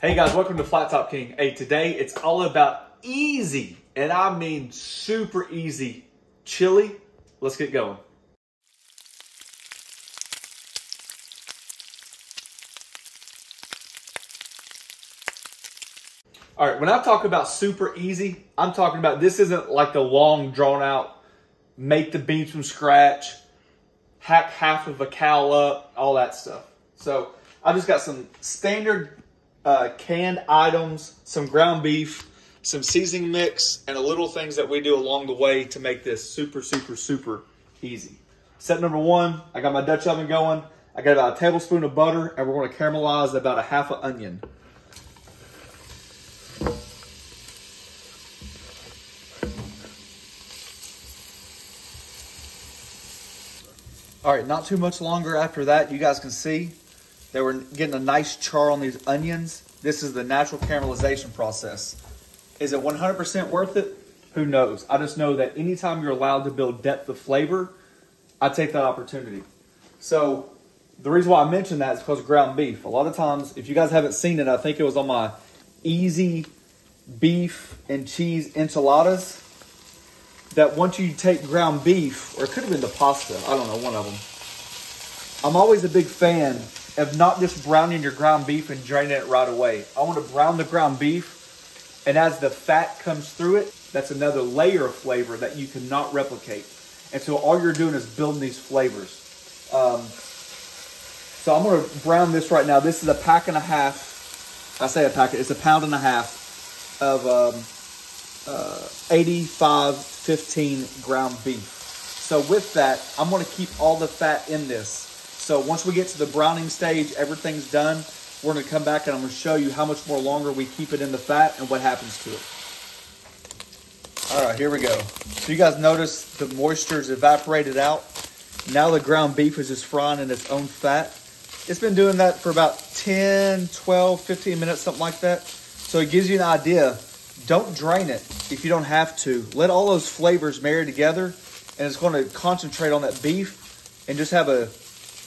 Hey guys, welcome to Flat Top King. Hey, today it's all about easy, and I mean super easy chili. Let's get going. All right, when I talk about super easy, I'm talking about this isn't like the long drawn out make the beans from scratch, hack half of a cow up, all that stuff. So I just got some standard uh, canned items, some ground beef, some seasoning mix, and a little things that we do along the way to make this super, super, super easy. Step number one, I got my Dutch oven going. I got about a tablespoon of butter, and we're going to caramelize about a half an onion. All right, not too much longer after that, you guys can see they were getting a nice char on these onions. This is the natural caramelization process. Is it 100% worth it? Who knows? I just know that anytime you're allowed to build depth of flavor, I take that opportunity. So the reason why I mention that is because ground beef. A lot of times, if you guys haven't seen it, I think it was on my easy beef and cheese enchiladas that once you take ground beef, or it could have been the pasta, I don't know, one of them. I'm always a big fan of not just browning your ground beef and draining it right away. I want to brown the ground beef, and as the fat comes through it, that's another layer of flavor that you cannot replicate. And so all you're doing is building these flavors. Um, so I'm going to brown this right now. This is a pack and a half. I say a packet. It's a pound and a half of um, uh, 85 15 ground beef. So with that, I'm going to keep all the fat in this. So once we get to the browning stage, everything's done. We're to come back and I'm to show you how much more longer we keep it in the fat and what happens to it. All right, here we go. So you guys notice the moisture's evaporated out. Now the ground beef is just frying in its own fat. It's been doing that for about 10, 12, 15 minutes, something like that. So it gives you an idea. Don't drain it if you don't have to. Let all those flavors marry together and it's going to concentrate on that beef and just have a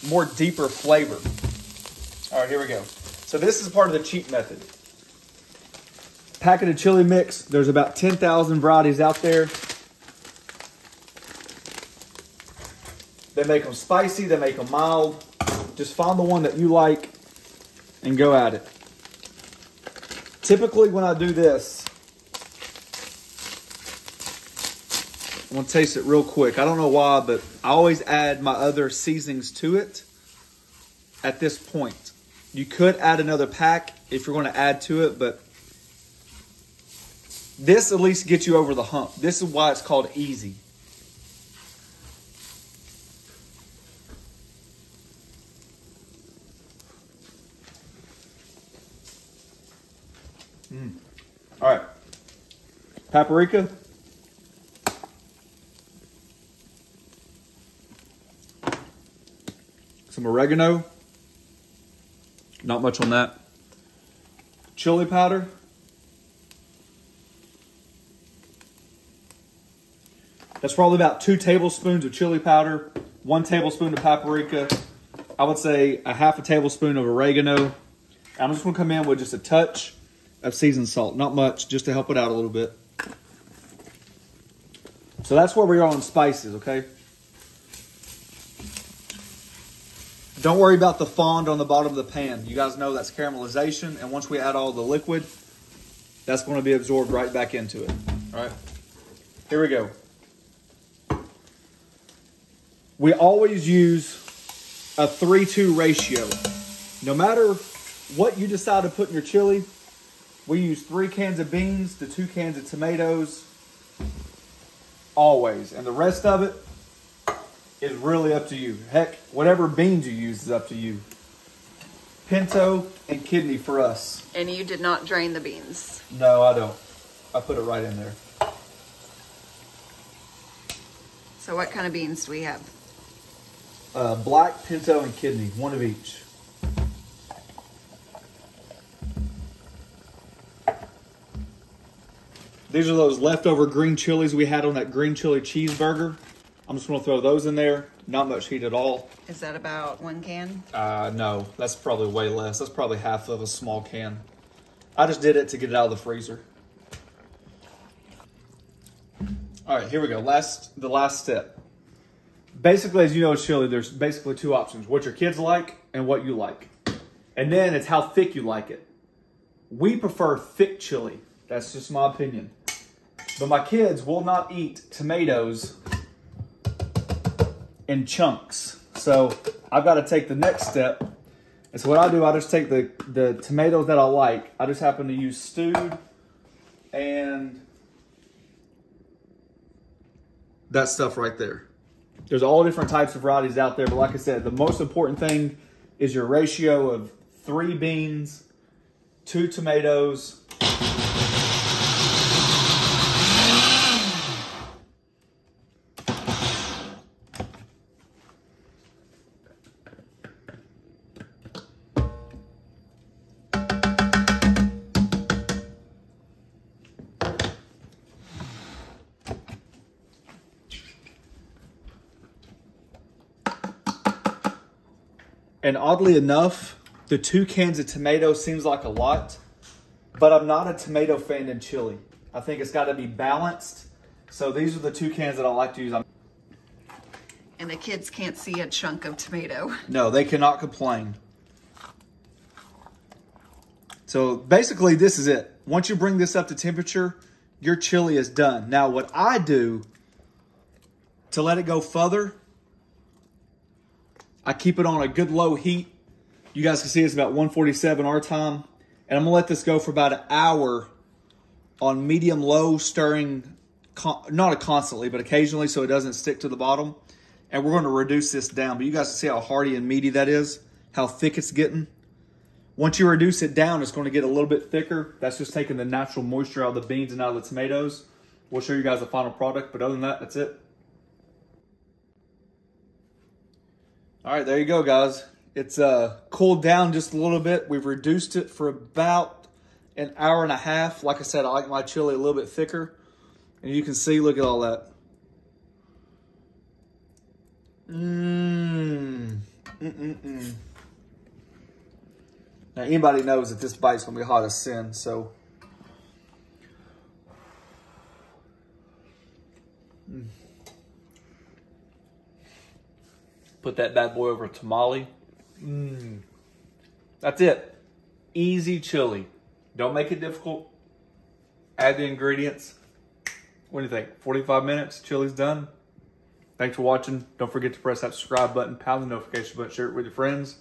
more deeper flavor. All right, here we go. So this is part of the cheap method. Packet of chili mix. There's about 10,000 varieties out there. They make them spicy, they make them mild. Just find the one that you like and go at it. Typically when I do this, I'm gonna taste it real quick. I don't know why, but I always add my other seasonings to it at this point. You could add another pack if you're gonna add to it, but this at least gets you over the hump. This is why it's called easy. Mm. All right. Paprika. Some oregano. Not much on that. Chili powder. That's probably about two tablespoons of chili powder, one tablespoon of paprika. I would say a half a tablespoon of oregano. I'm just gonna come in with just a touch of seasoned salt. Not much, just to help it out a little bit. So that's where we are on spices, okay? Don't worry about the fond on the bottom of the pan. You guys know that's caramelization, and once we add all the liquid, that's going to be absorbed right back into it. All right, here we go. We always use a 3-2 ratio. No matter what you decide to put in your chili, we use three cans of beans to two cans of tomatoes, always. And the rest of it is really up to you. Heck, whatever beans you use is up to you. Pinto and kidney for us. And you did not drain the beans. No, I don't. I put it right in there. So what kind of beans do we have? Uh, black, pinto, and kidney, one of each. These are those leftover green chilies we had on that green chili cheeseburger. I'm just gonna throw those in there. Not much heat at all. Is that about one can? Uh, no, that's probably way less. That's probably half of a small can. I just did it to get it out of the freezer. All right, here we go. Last, the last step. Basically, as you know, chili, there's basically two options: what your kids like and what you like, and then it's how thick you like it. We prefer thick chili. That's just my opinion. But my kids will not eat tomatoes in chunks. So I've got to take the next step. And so what I do, I just take the, the tomatoes that I like. I just happen to use stewed and that stuff right there. There's all different types of varieties out there, but like I said, the most important thing is your ratio of three beans, two tomatoes, And oddly enough, the two cans of tomato seems like a lot, but I'm not a tomato fan in chili. I think it's got to be balanced. So these are the two cans that I like to use. And the kids can't see a chunk of tomato. No, they cannot complain. So basically this is it. Once you bring this up to temperature, your chili is done. Now what I do to let it go further I keep it on a good low heat. You guys can see it's about 147 our time. And I'm gonna let this go for about an hour on medium low stirring, not constantly, but occasionally so it doesn't stick to the bottom. And we're gonna reduce this down. But you guys can see how hearty and meaty that is, how thick it's getting. Once you reduce it down, it's gonna get a little bit thicker. That's just taking the natural moisture out of the beans and out of the tomatoes. We'll show you guys the final product, but other than that, that's it. All right, there you go, guys. It's uh, cooled down just a little bit. We've reduced it for about an hour and a half. Like I said, I like my chili a little bit thicker. And you can see, look at all that. Mmm. Mm-mm-mm. Now, anybody knows that this bite's going to be hot as sin, so... Put that bad boy over a tamale. Mmm. That's it. Easy chili. Don't make it difficult. Add the ingredients. What do you think? 45 minutes, chili's done. Thanks for watching. Don't forget to press that subscribe button, pound the notification button, share it with your friends.